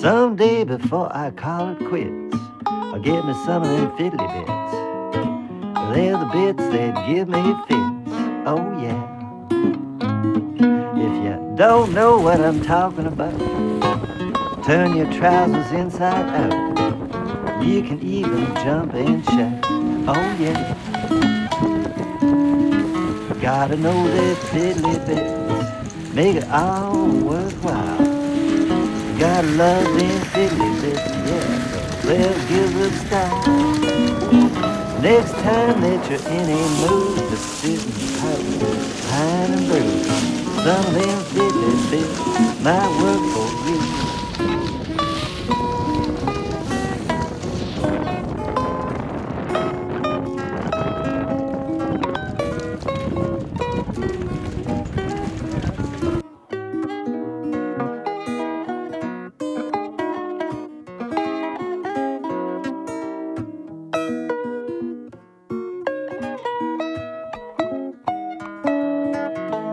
Someday before I call it quits, I'll get me some of them fiddly bits. They're the bits that give me fits. Oh yeah. If you don't know what I'm talking about, turn your trousers inside out. You can even jump and shout. Oh yeah. Gotta know that fiddly bits make it all worthwhile. Gotta love them fiddly bits, yeah, they'll give it style. Next time that you're in a mood to sit and pout, pine and brew, some of them fiddly bits might work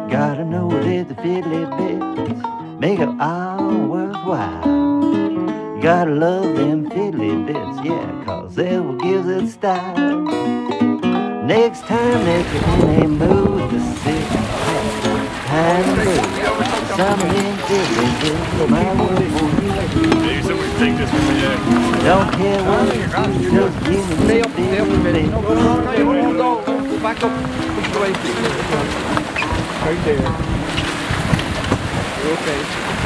Gotta know that the fiddly bits make it all worthwhile. Gotta love them fiddly bits, yeah, cause they will give it style. Next time that and pat, and move, some of them fiddly bits might work for you. Maybe somebody take. Don't care what you do, just give me the fiddly bits. Back up. The Right there. Okay.